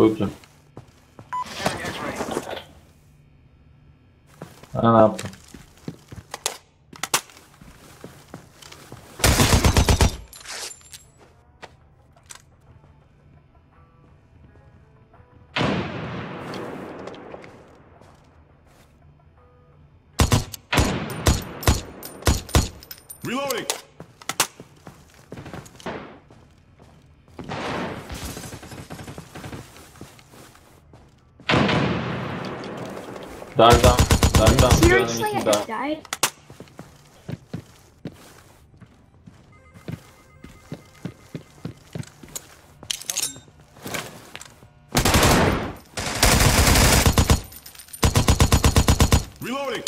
Что это? Анапа. Dark down. Dark down. Seriously, I just died. Reloading.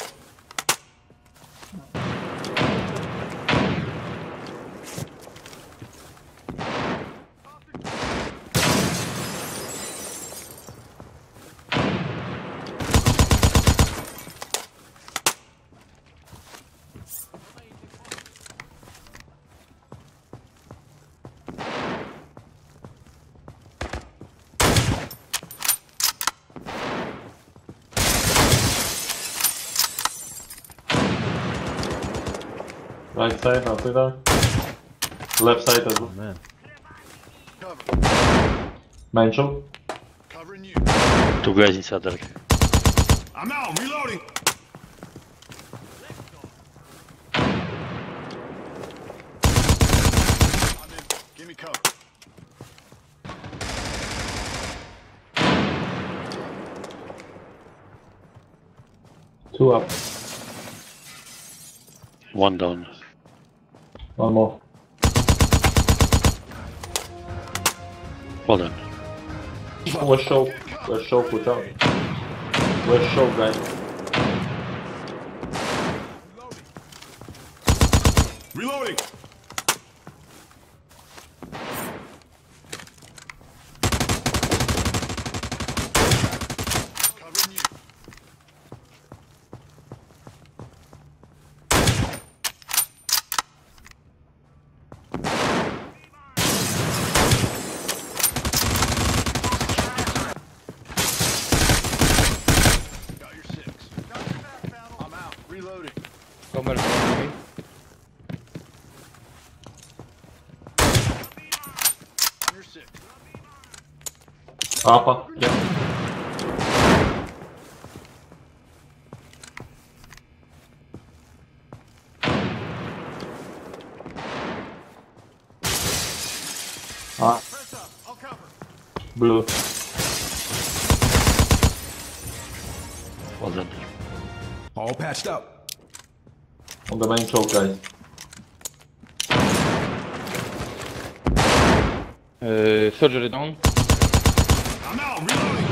Right side, outside down. Left side as well. Oh, man. Cover. Mansion. Covering you. Two guys inside dark. I'm out. Reloading. Give me cover. Two up. One down. One more. Hold on. Where's show? Where's show? Put out. Where's show, guys? Reloading. Covering you. Got your six. I'm out. Reloading. Comer for me. On your six. Upper. Yeah. Ah, up. I'll blue. Well done. All patched up. On the main choke, guys. Uh, surgery down. I'm out. Reloading.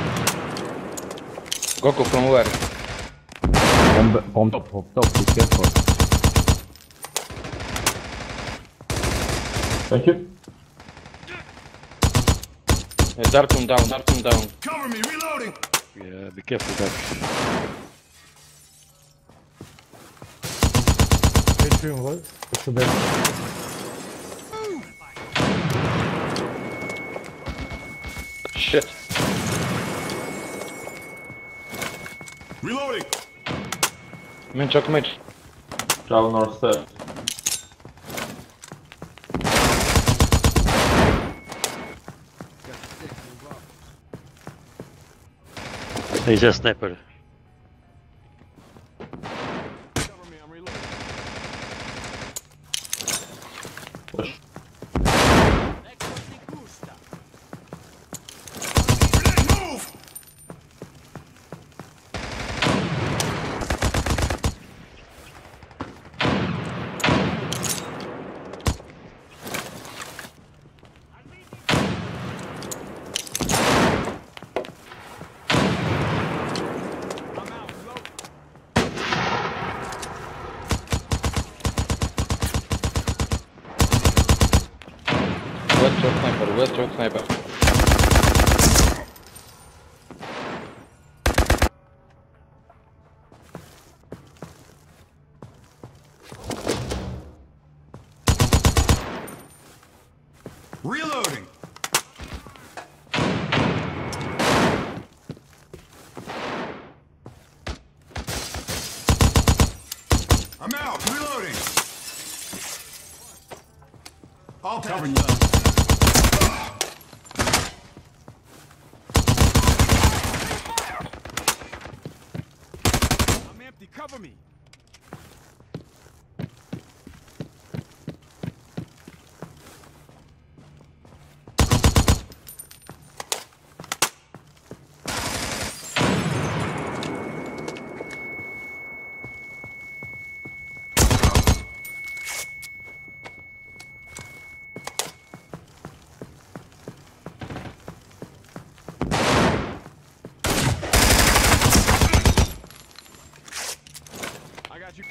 Goku from where? Bomb, bomb top, bomb top, be careful. Thank you. Uh, Darkun down, Darkun down. Cover me. Reloading. Yeah, be careful dark. Geçiyorum gol. Şu ben. Shit. Reloading. Main choke mid. Travel north stairs. He's a sniper. Cover me. I'm reloading. Push. Ecco ti gusta. West choke sniper. Reloading. I'm out. Reloading. All covering you. I'm empty. Cover me. I got you.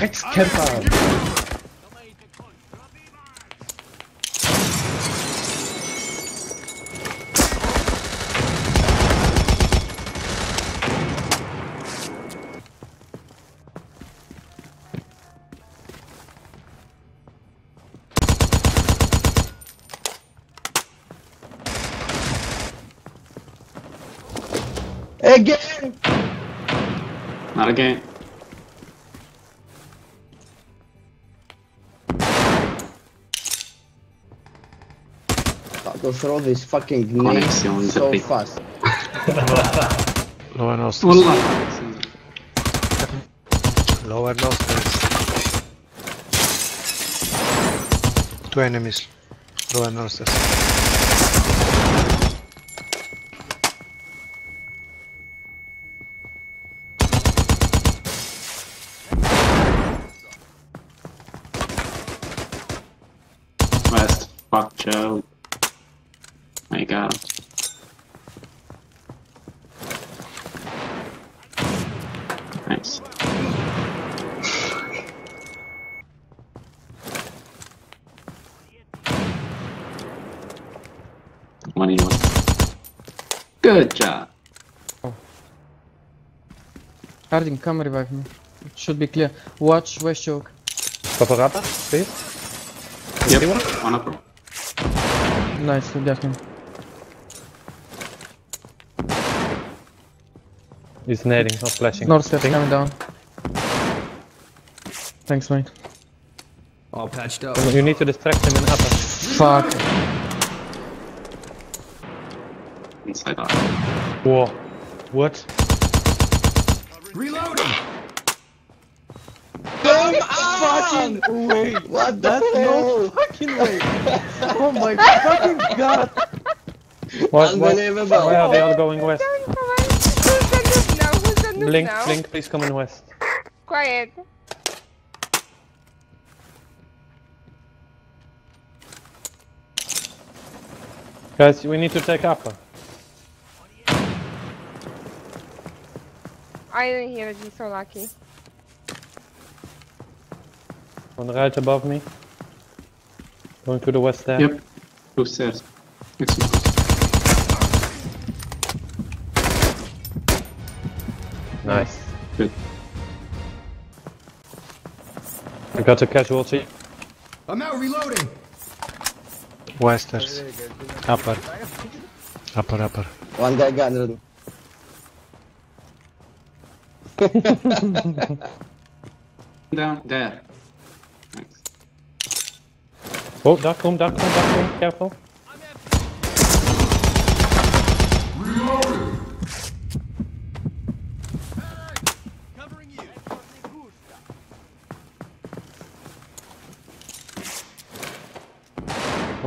Rechtskämpfer! Again! Not again. Go throw this fucking Connexion nade so debate. fast. Lower nose. Wallah. Lower nose. Two enemies. Lower nose stairs. West. Fuck Joe. My god. Nice. One in one. Good job. Harding, come revive me. It should be clear. Watch West choke. Paparata, please. Yep. One up. Nice, we got him. He's nading, not flashing. North step coming down. Thanks, mate. All patched up. You need to distract him and upper. Fuck. Inside out. Whoa. What? Reloading. Fucking way! What the hell? Fucking way. Oh my fucking god. What, what? Unbelievable. Where are they all going west? Who's the noob now? Who's the noob Blink, now? blink, please come in west. Quiet. Guys, we need to take upper. I didn't hear it. You're so lucky. On the right above me. Going to the west there. Yep. Two stairs. Next Nice. Good. I got a casualty. I'm out reloading. Westers. Upper. Upper, upper. One guy got rid. Down there. Thanks. Oh, dark room, dark room, dark room. Careful.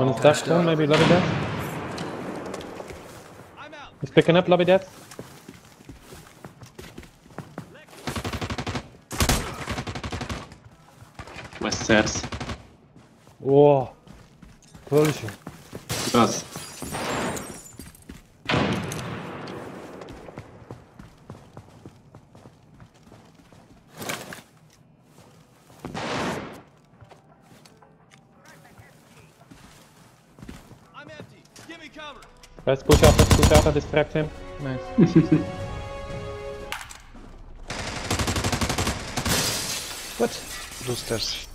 One is dark room, maybe lobby death. He's picking up lobby death. West stairs. Whoa. Bus. Enemy Let's push up, let's push up and distract him. Nice. What? Blue stairs.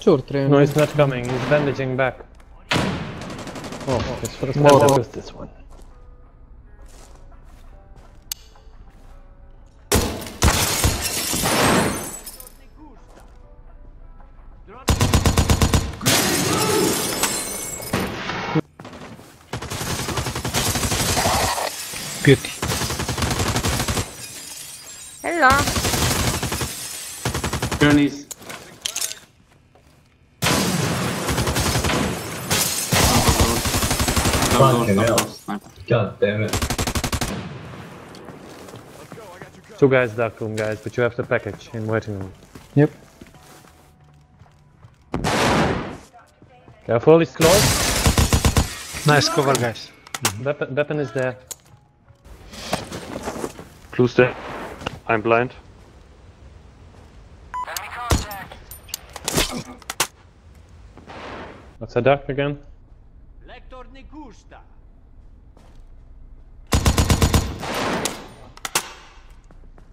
Sure, train. No, he's not coming. He's bandaging back. Oh, his first More. attack was this one. Beauty. Hello. Journeys. Fucking hell. God damn it. Two guys dark room, guys, but you have the package in waiting room. Yep. Careful, it's close. Nice cover, guys. Weapon, weapon is there. Blue stair. I'm blind. What's that dark again? Lector Nigusta.